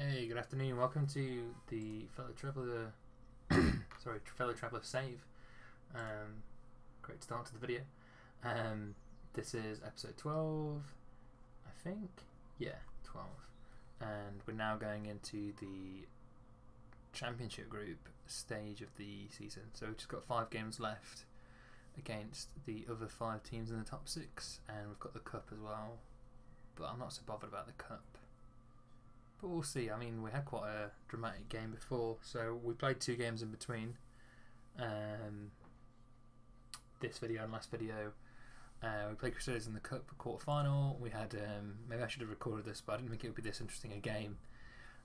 Hey, good afternoon. Welcome to the fellow traveler. sorry, fellow traveler save. Um, great start to the video. Um, this is episode twelve, I think. Yeah, twelve, and we're now going into the championship group stage of the season. So we've just got five games left against the other five teams in the top six, and we've got the cup as well. But I'm not so bothered about the cup. But we'll see. I mean, we had quite a dramatic game before, so we played two games in between. Um, this video and last video, uh, we played Crusaders in the Cup quarter final. We had um, maybe I should have recorded this, but I didn't think it would be this interesting a game.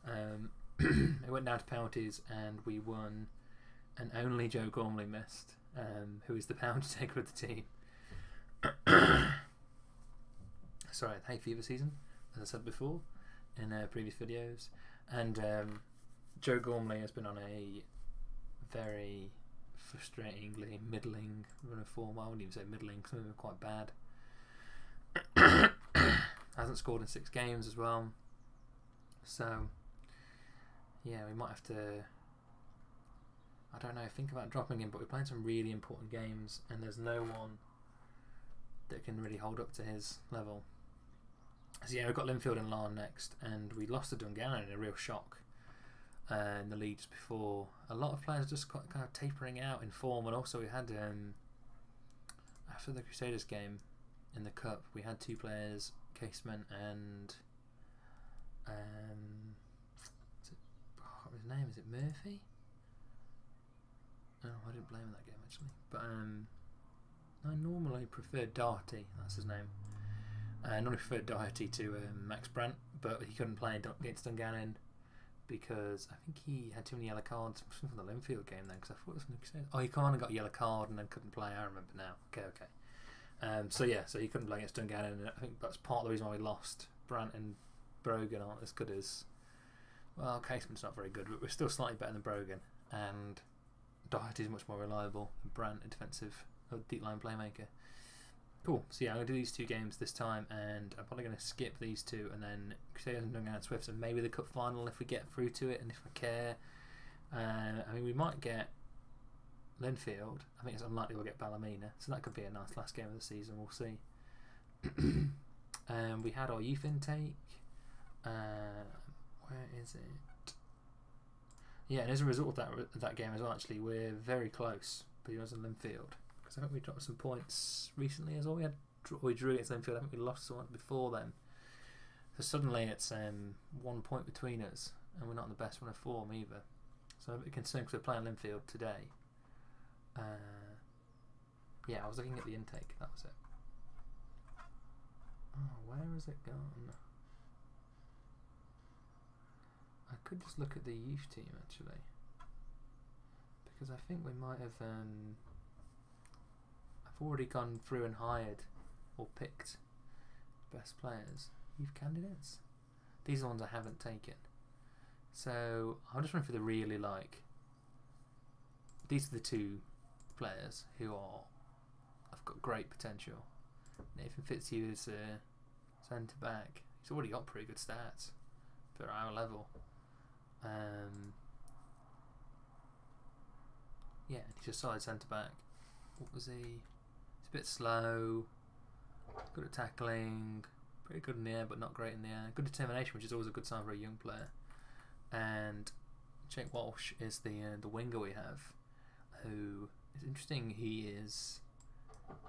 Um, it went down to penalties, and we won. And only Joe Gormley missed, um, who is the penalty taker of the team. Sorry, hay fever season, as I said before in uh, previous videos, and um, Joe Gormley has been on a very frustratingly middling run of form. I wouldn't even say middling; some of them are quite bad. Hasn't scored in six games as well, so yeah, we might have to. I don't know. Think about dropping him, but we're playing some really important games, and there's no one that can really hold up to his level. So yeah, we've got Linfield and Larne next, and we lost to Dungannon in a real shock uh, in the just before. A lot of players just quite, kind of tapering out in form, and also we had um, after the Crusaders game in the cup, we had two players, Casement and um, is it, oh, his name? Is it Murphy? I didn't blame him that game actually, but um, I normally prefer Doherty. That's his name. I normally preferred Doherty to um, Max Brandt, but he couldn't play against Dungannon because I think he had too many yellow cards from the Linfield game then. Because I thought it was going to say, oh, he kind of got a yellow card and then couldn't play. I remember now. Okay, okay. Um, so yeah, so he couldn't play against Dungannon, and I think that's part of the reason why we lost. Brandt and Brogan aren't as good as. Well, Casement's not very good, but we're still slightly better than Brogan, and Doherty is much more reliable. Brandt, a defensive, a deep line playmaker. Cool. So yeah, I'm going to do these two games this time, and I'm probably going to skip these two, and then Crusaders and Dungannon Swifts, and maybe the cup final if we get through to it, and if I care. Uh, I mean, we might get Linfield. I think it's unlikely we'll get Ballymena, so that could be a nice last game of the season. We'll see. um, we had our youth intake. Uh, where is it? Yeah, and as a result of that that game as well, actually, we're very close. But it was in Linfield. I think we dropped some points recently as well. We had we drew against Linfield. I think we lost someone before then. So suddenly it's um, one point between us, and we're not in the best run of form either. So I'm a bit concerned because we're playing Linfield today. Uh, yeah, I was looking at the intake. That was it. Oh, where has it gone? I could just look at the youth team actually, because I think we might have. Um, I've already gone through and hired or picked best players. Youth candidates. These are the ones I haven't taken. So I'm just run for the really like. These are the two players who are I've got great potential. Nathan Fitzhugh is a centre back. He's already got pretty good stats for our level. Um, yeah, he's a solid centre back. What was he? Bit slow, good at tackling, pretty good in the air but not great in the air. Good determination, which is always a good sign for a young player. And Jake Walsh is the uh, the winger we have, who is interesting. He is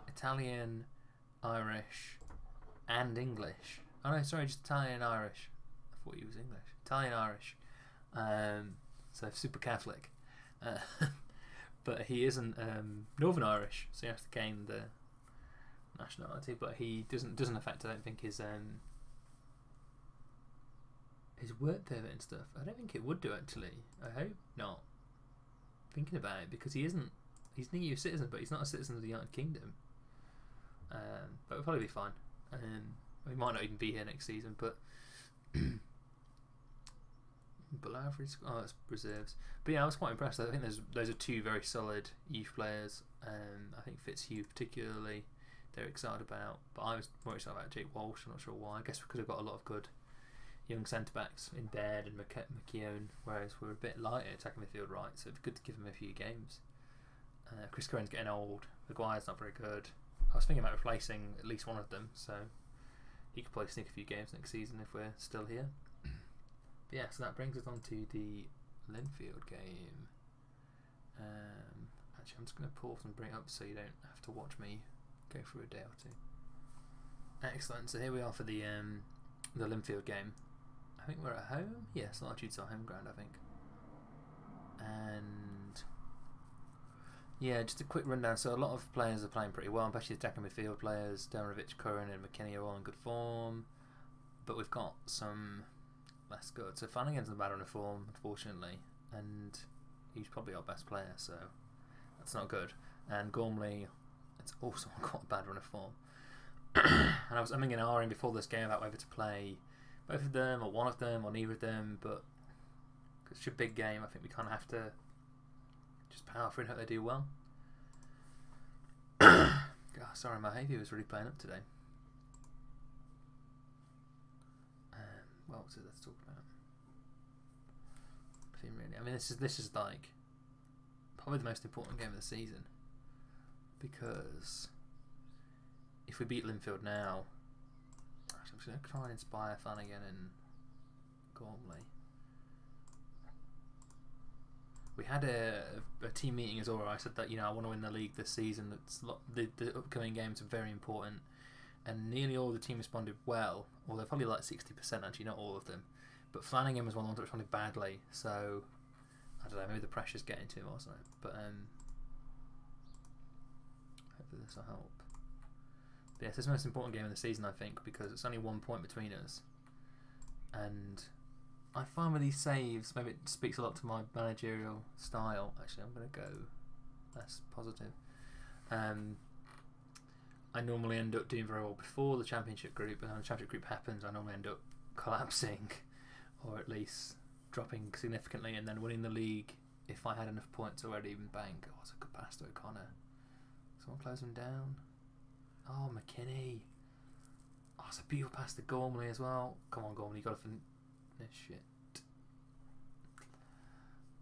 Italian, Irish, and English. Oh no, sorry, just Italian Irish. I thought he was English. Italian Irish. Um, so super Catholic. Uh, but he isn't um, Northern Irish, so he has to gain the nationality. But he doesn't doesn't affect. I don't think his um, his work permit and stuff. I don't think it would do actually. I hope not. Thinking about it because he isn't. He's an EU citizen, but he's not a citizen of the United Kingdom. Um, but it'll probably be fine. Um, we might not even be here next season, but below average. Oh, that's reserves. But yeah, I was quite impressed. I think there's those are two very solid youth players. Um, I think Fitzhugh particularly they're excited about. But I was more excited about Jake Walsh. I'm not sure why. I guess because we've got a lot of good young centre backs in Baird and McK- McKeown, whereas we're a bit lighter attacking midfield right, so it'd be good to give him a few games. Uh, Chris Curran's getting old. Maguire's not very good. I was thinking about replacing at least one of them, so he could probably sneak a few games next season if we're still here. Yeah, so that brings us on to the Linfield game. Um, actually, I'm just going to pause and bring it up so you don't have to watch me go through a day or two. Excellent. So here we are for the um, the Linfield game. I think we're at home. Yes, Solitude's our home ground, I think. And yeah, just a quick rundown. So a lot of players are playing pretty well, especially the attacking midfield players. Demirovic, Curran, and McKinney are all in good form, but we've got some less good. So Flanagan's in bad run of form, unfortunately, and he's probably our best player, so that's not good. And Gormley, it's also quite a bad run of form. and I was umming and ahhing before this game about whether to play both of them or one of them or neither of them, but it's a big game, I think we kind of have to just power through and hope they do well. God, sorry, my hay was really playing up today. What was it let's talk about? Nothing really. I mean, this is this is like probably the most important game of the season because if we beat Linfield now, I'm just going to try and inspire Flanagan and Gormley. We had a, a team meeting as well I said that you know I want to win the league this season. That's the, the upcoming games are very important, and nearly all the team responded well. Although probably like sixty percent actually, not all of them. But Flanagan was one of the ones that responded badly. So I don't know, maybe the pressure's getting to him or something. But um, hopefully this will help. But yes, it's the most important game of the season, I think, because it's only one point between us. And I find with these saves, maybe it speaks a lot to my managerial style. Actually, I'm going to go less positive. Um, I normally end up doing very well before the championship group, and when the championship group happens, I normally end up collapsing, or at least dropping significantly, and then winning the league if I had enough points already in bank. Oh, it's a good pass to O'Connor. Someone close him down. Oh, McKinney. Oh, it's a beautiful pass to Gormley as well. Come on, Gormley, you got to finish shit.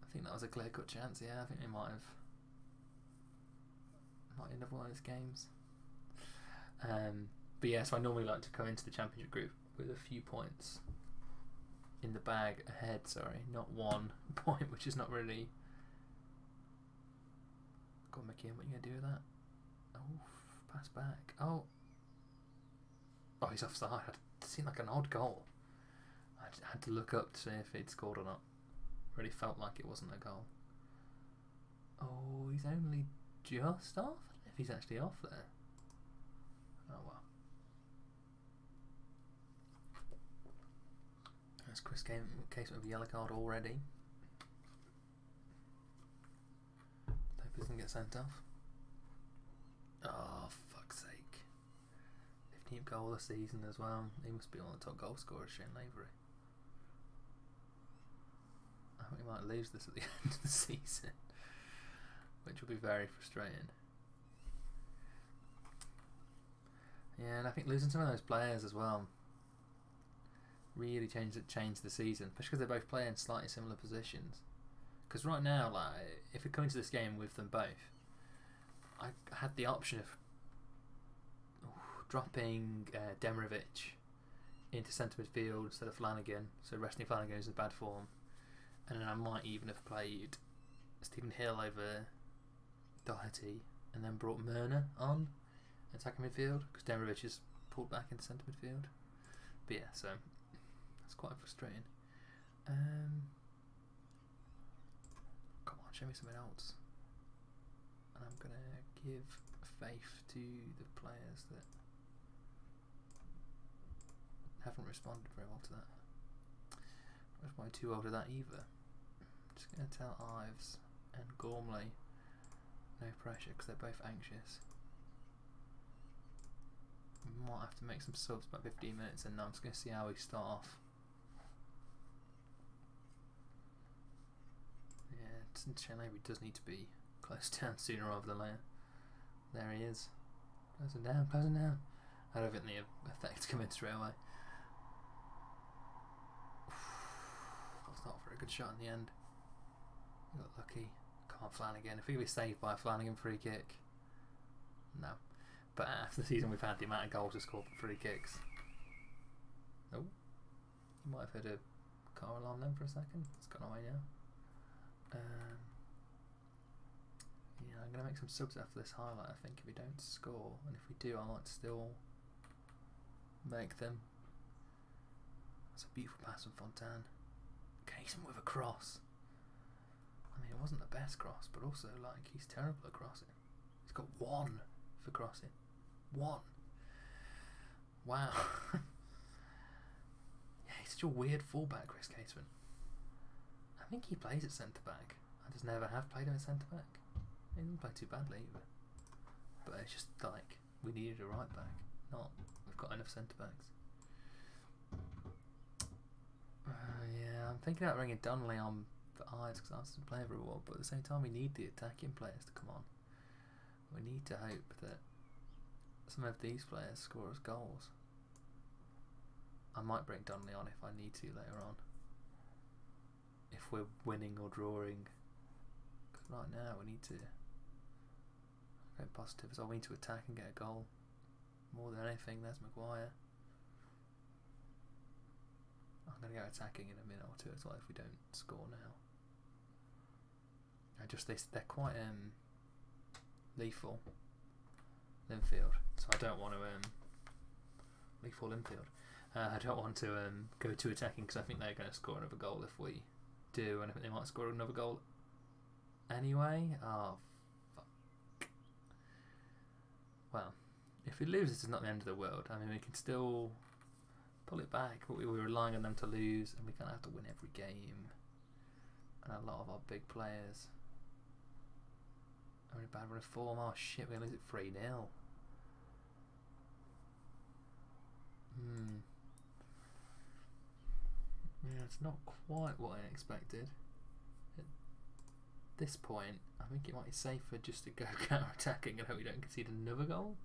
I think that was a clear cut chance. Yeah, I think they might have. Might end up one of those games. Um, but yeah, so I normally like to come into the championship group with a few points in the bag ahead. Sorry, not one point, which is not really. Go on, Mickey, what are you gonna do with that? Oh, pass back. Oh, oh, he's offside. It seemed like an odd goal. I had to look up to see if he'd scored or not. Really felt like it wasn't a goal. Oh, he's only just off. If he's actually off there. Oh well. That's Chris came case of a yellow card already. Hope he doesn't get sent off. Oh fuck's sake. 15th goal of the season as well. He must be one of the top goal scorers, Shane Lavery. I think we might lose this at the end of the season. Which will be very frustrating. Yeah, and I think losing some of those players as well really changed changed the season, especially because they both play in slightly similar positions. Because right now, like, if we come into this game with them both, I had the option of dropping uh, Demirovic into centre midfield instead of Flanagan, so resting Flanagan is in bad form, and then I might even have played Stephen Hill over Doherty, and then brought Myrna on attacking midfield because Demirovic is pulled back into centre midfield. But yeah, so that's quite frustrating. Um, come on, show me something else. And I'm gonna give faith to the players that haven't responded very well to that. Not responded too well to that either. I'm just gonna tell Ives and Gormley no pressure because they're both anxious. Might have to make some subs about 15 minutes and now I'm just going to see how we start off. Yeah, Chenley does need to be closed down sooner rather than later. There he is. Closing down, closing down. I don't think the effects come in straight away. That's not for a very good shot in the end. Got lucky. On, Flanagan. If he was saved by a Flanagan free kick, no. But after the season we've had, the amount of goals we scored from free kicks. Oh, you might have heard a car alarm then for a second. It's gone away now. Um, yeah, I'm gonna make some subs after this highlight. I think if we don't score, and if we do, I might still make them. That's a beautiful pass from Fontaine. Casement with a cross. I mean, it wasn't the best cross, but also like he's terrible at crossing. He's got one for crossing. One. Wow. yeah, he's such a weird fullback, Chris Casement. I think he plays at centre back. I just never have played him at centre back. He didn't play too badly either. But it's just like we needed a right back. Not we've got enough centre backs. Uh, yeah, I'm thinking about bringing Donnelly on for Ives because I to play very well, but at the same time we need the attacking players to come on. We need to hope that some of these players score us goals. I might bring Donnelly on if I need to later on. If we're winning or drawing. Because right now we need to go positive. So we need to attack and get a goal. More than anything, there's Maguire. I'm going to go attacking in a minute or two as well if we don't score now. I just they, they're quite um, lethal. Linfield, so I don't want to um, lethal Linfield. Uh, I don't want to um, go too attacking because I think they're going to score another goal if we do, and I think they might score another goal anyway. Oh, fuck. Well, if we lose, this is not the end of the world. I mean, we can still pull it back, but we were relying on them to lose, and we're going to have to win every game. And a lot of our big players are in a bad run of form. Oh shit, we're going to lose it 3 0. Hmm. Yeah, it's not quite what I expected. At this point, I think it might be safer just to go counter attacking and hope we don't concede another goal.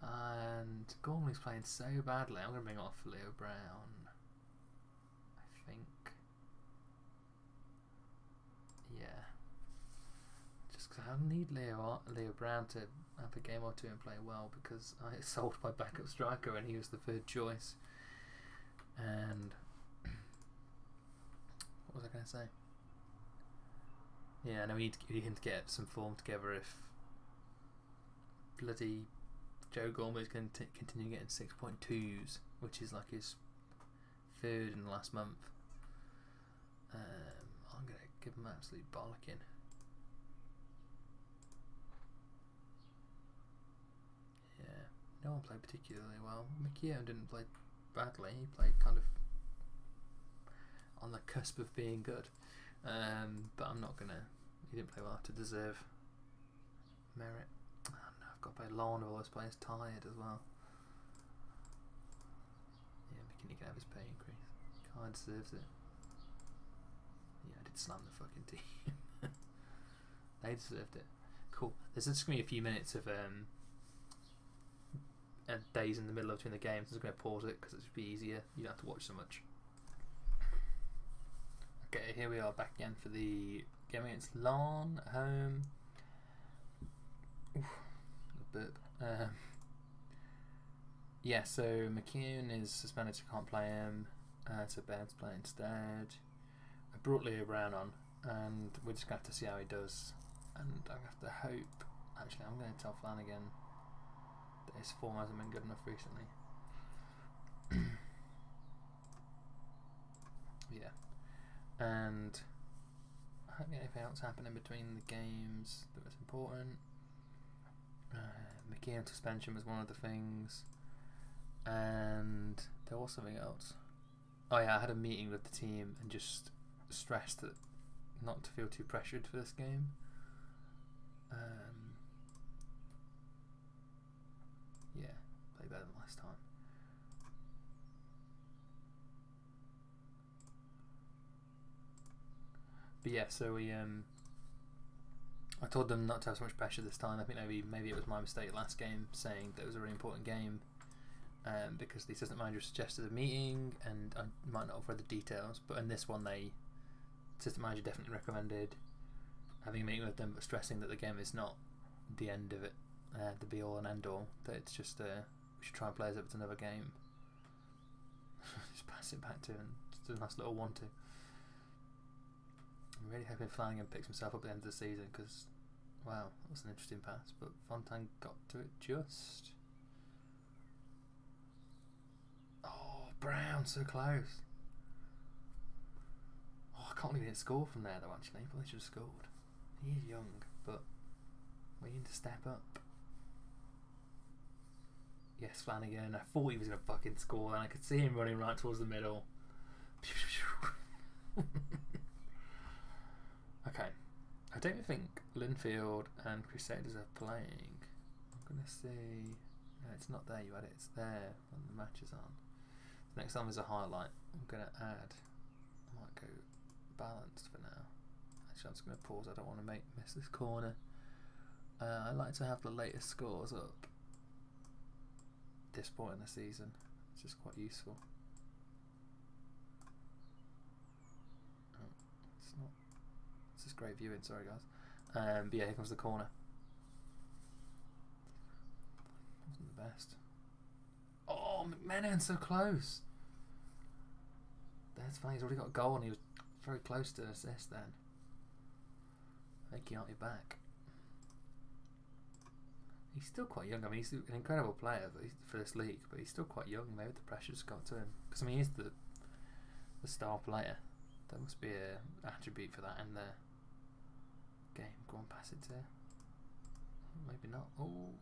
And Gormley's playing so badly. I'm going to bring off Leo Brown. I think. Yeah. Just because I need Leo Leo Brown to have a game or two and play well because I sold my backup striker and he was the third choice. And what was I going to say? Yeah, no, we need, to, we need him to get some form together if bloody Joe Gorman is going to continue getting 6.2s, which is like his third in the last month. Um, I'm going to give him absolute bollocking. Yeah, no one played particularly well. McKeown didn't play badly, he played kind of on the cusp of being good. Um, but I'm not going to, he didn't play well to deserve merit. I've got to play Larne of all those players tired as well. Yeah, McKinney can have his pay increase. Kai deserves it. Yeah, I did slam the fucking team. they deserved it. Cool. There's just going to be a few minutes of um, uh, days in the middle of between the games. I'm just going to pause it because it would be easier. You don't have to watch so much. Okay, here we are back again for the game against Larne at home. Oof burp. Um, yeah, so McKeown is suspended, so can't play him. Uh, so Ben's playing instead. I brought Leo Brown on, and we're just going to have to see how he does. And I have to hope. Actually, I'm going to tell Flanagan his form hasn't been good enough recently. yeah. And I hope anything else happened in between the games that was important. Uh, McKeown suspension was one of the things, and there was something else. Oh yeah, I had a meeting with the team and just stressed that not to feel too pressured for this game. Um, yeah, last time. But yeah, so we um I told them not to have so much pressure this time. I think maybe maybe it was my mistake last game saying that it was a really important game um, because the assistant manager suggested a meeting and I might not have read the details. But in this one, they System manager definitely recommended having a meeting with them, but stressing that the game is not the end of it, uh, the be all and end all. That it's just uh, we should try and play as if it's another game. just pass it back to him. Just a nice little one two. I'm really hoping Flanagan picks himself up at the end of the season because, wow, that was an interesting pass. But Fontaine got to it just. Oh, Brown, so close. Oh, I can't believe he didn't score from there though. Actually, he should have scored. He is young, but we need to step up. Yes, Flanagan. I thought he was going to fucking score, and I could see him running right towards the middle. okay. I don't think Linfield and Crusaders are playing. I'm going to see. No, it's not there, you had it. It's there when the match is on. The next time there's a highlight, I'm going to add. I might go balanced for now. Actually, I'm just going to pause. I don't want to make miss this corner. Uh, I like to have the latest scores up this point in the season. It's just quite useful. Oh, it's not. This is great viewing. Sorry, guys. Um, but yeah, here comes the corner. Wasn't the best. Oh, McMenamin so close. That's fine. He's already got a goal, and he was very close to assist then. Thank you, aren't you back? He's still quite young. I mean, he's an incredible player for this league, but he's still quite young. Maybe the pressure's got to him because I mean, he's the the star player. There must be a attribute for that in the game. Go on, pass it to. Maybe not. Oh,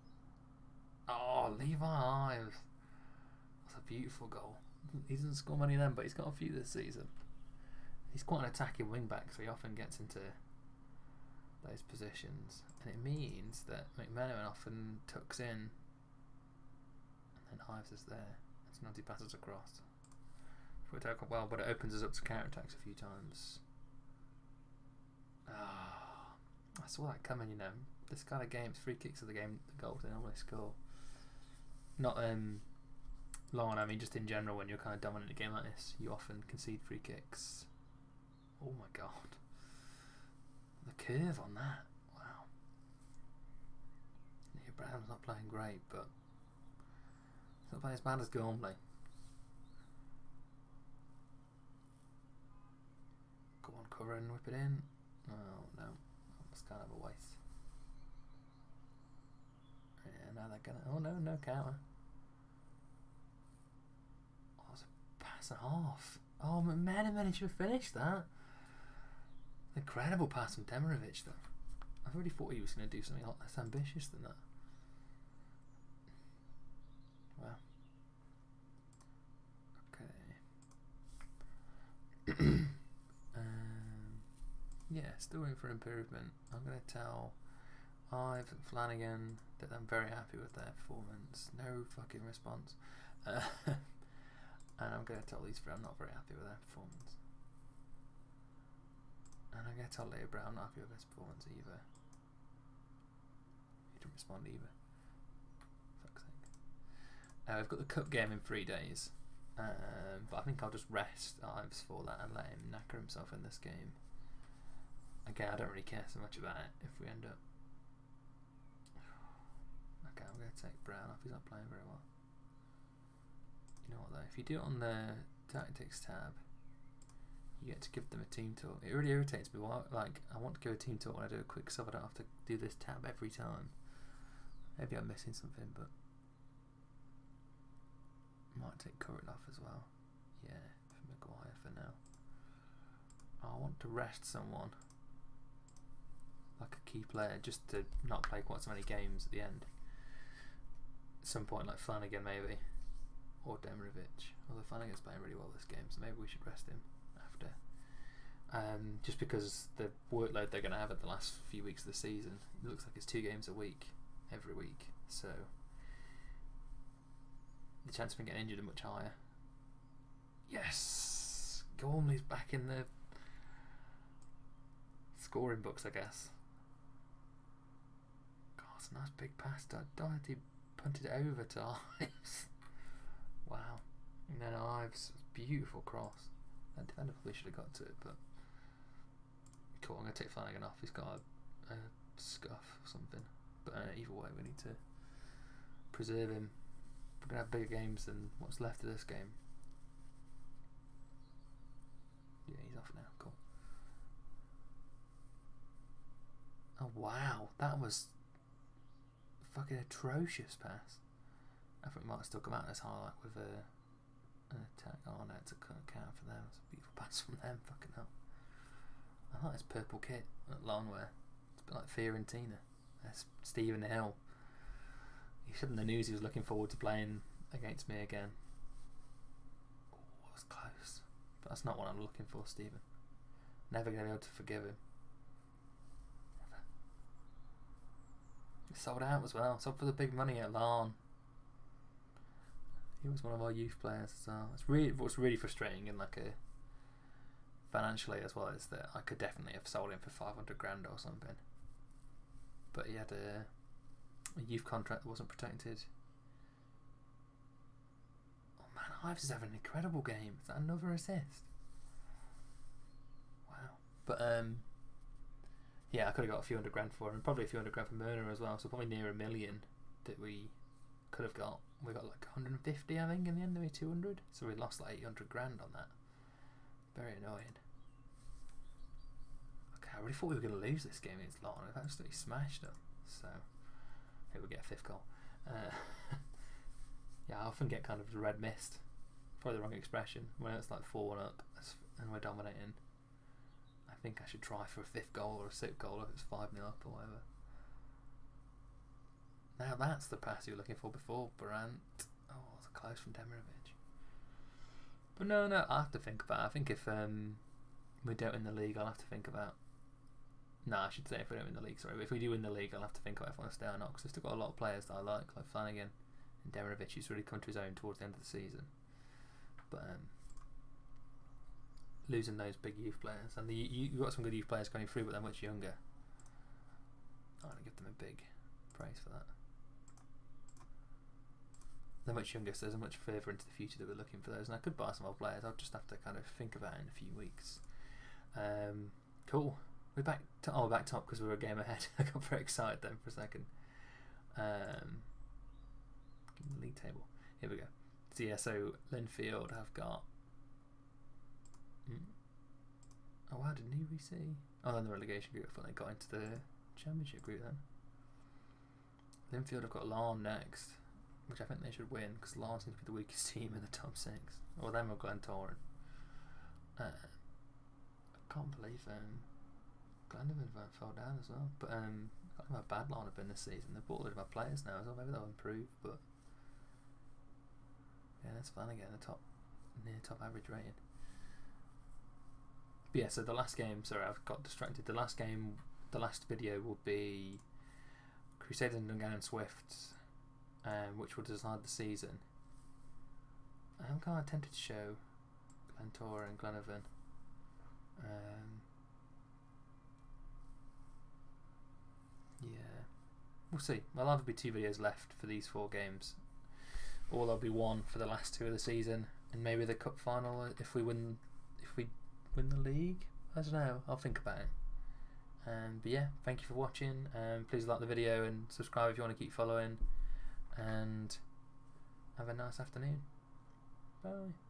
oh, Levi Ives. That's a beautiful goal. He doesn't score many of them, but he's got a few this season. He's quite an attacking wing back, so he often gets into those positions, and it means that McMenamin often tucks in, and then Ives is there. It's not he passes across. It out well, but it opens us up to counter attacks a few times. Ah, oh, I saw that coming. You know, this kind of games, free kicks are the game, the goals they normally score. Not um, long. I mean, just in general, when you're kind of dominant in a game like this, you often concede free kicks. Oh my god. The curve on that. Wow. Neil Brown's not playing great, but he's not playing as bad as Gormley. Go on, cover and whip it in. Oh no, that's kind of a waste. Yeah, now they're gonna. Oh no, no counter. Oh, it's a pass and a half. Oh, McMenamin should have finished that. Incredible pass from Demirovic, though. I really thought he was going to do something a lot less ambitious than that. Wow. Okay. um, yeah, still room for improvement. I'm going to tell Ives and Flanagan that I'm very happy with their performance. No fucking response. Uh, and I'm going to tell these three I'm not very happy with their performance. And I get tell Leo Brown not happy with his performance either. He didn't respond either. Fuck's sake. Uh, we've got the cup game in three days. Um, but I think I'll just rest Ives for that and let him knacker himself in this game. Again, I don't really care so much about it if we end up. Okay, I'm going to take Brown off. He's not playing very well. You know what though? If you do it on the tactics tab, you get to give them a team talk. It really irritates me. Why, like, I want to go a team talk when I do a quick sub. I don't have to do this tab every time. Maybe I'm missing something, but might take Curran off as well. Yeah, for Maguire for now. Oh, I want to rest someone, like a key player, just to not play quite so many games at the end. At some point, like Flanagan maybe, or Demirovic. Although Flanagan's playing really well this game, so maybe we should rest him after. Um, just because the workload they're going to have at the last few weeks of the season, it looks like it's two games a week, every week. So the chance of him getting injured are much higher. Yes, Gormley's back in the scoring books, I guess. God, it's a nice big pass. Doherty punted it over to Ives. wow. And then Ives, beautiful cross. That defender probably should have got to it, but Cool, I'm to take Flanagan off. He's got a, a scuff or something. But uh, either way, we need to preserve him. We're to have bigger games than what's left of this game. Yeah, he's off now. Cool. Oh, wow. That was fucking atrocious pass. I think we might still come out as highlight with a, an Uh, attack. Oh, no, it's a count for them. It's a beautiful pass from them. Fucking hell. I like this purple kit at Lawnwear. It's a bit like Fiorentina. That's Stephen Hill. He said in the news he was looking forward to playing against me again. Oh, that was close. But that's not what I'm looking for, Stephen. Never going to be able to forgive him. Never. Sold out as well. Sold for the big money at Larne. He was one of our youth players well. It's really what's really frustrating in like a financially as well is that I could definitely have sold him for five hundred grand or something. But he had a, a youth contract that wasn't protected. Oh man, Ives is having an incredible game. Is that another assist? Wow. But um yeah, I could have got a few hundred grand for him, probably a few hundred grand for Murner as well, so probably near a million that we could have got. We got like 150, I think, in the end, maybe 200. So we lost like 800 grand on that. Very annoying. Okay, I really thought we were going to lose this game against Lawton. We've absolutely smashed them. So, here we get a fifth goal. Uh, yeah, I often get kind of red mist. Probably the wrong expression. When it's like 4 1 up and we're dominating. I think I should try for a fifth goal or a sixth goal if it's 5 0 up or whatever. Now that's the pass you were looking for before, Brandt. Oh, it's close from Demirovic. But no, no, I have to think about it. I think if um, we don't win the league, I'll have to think about. No, I should say if we don't win the league, sorry. But if we do win the league, I'll have to think about if I want to stay or not. Because I've still got a lot of players that I like, like Flanagan and Demirovic, who's really come to his own towards the end of the season. But um, losing those big youth players. And the, you, you've got some good youth players coming through, but they're much younger. I'm going to give them a big praise for that they're much younger, so there's a much further into the future that we're looking for those. And I could buy some old players. I'll just have to kind of think about it in a few weeks. Um, cool. We're back. To, oh, back top because we were a game ahead. I got very excited then for a second. Um, league table. Here we go. So yeah, so Linfield have got. Hmm. Oh wow! Didn't we see? Oh, then the relegation group. I thought they got into the championship group then. Linfield have got Larne next which I think they should win because Larne seems to be the weakest team in the top six. Or them or Glentoran. Uh, I can't believe um, Glenavon fell down as well. But um, I know how bad Larne have been this season. They've bought a lot of our players now as well. Maybe they'll improve, but yeah, that's fun again. The top near top average rating. But yeah, so the last game. Sorry, I've got distracted. The last game, the last video will be Crusaders and Dungannon Swifts um, which will decide the season. I'm kind of tempted to show Glentoran and Glenavon. Um, yeah, we'll see. There'll either be two videos left for these four games, or there'll be one for the last two of the season, and maybe the cup final if we win. If we win the league, I don't know. I'll think about it. Um, but yeah, thank you for watching. Um, please like the video and subscribe if you want to keep following and have a nice afternoon. Bye.